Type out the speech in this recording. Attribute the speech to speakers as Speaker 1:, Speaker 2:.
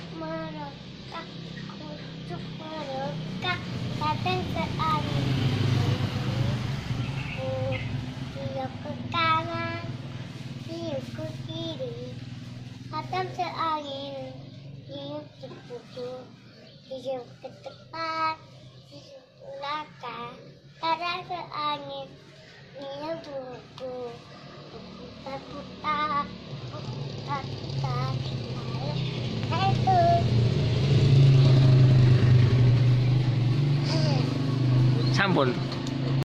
Speaker 1: Kucuk mereka, kucuk mereka, datang ke. Tiup ke kanan, ke kiri, datang ke ke ke depan, ke belakang, datang ke angin.
Speaker 2: temple.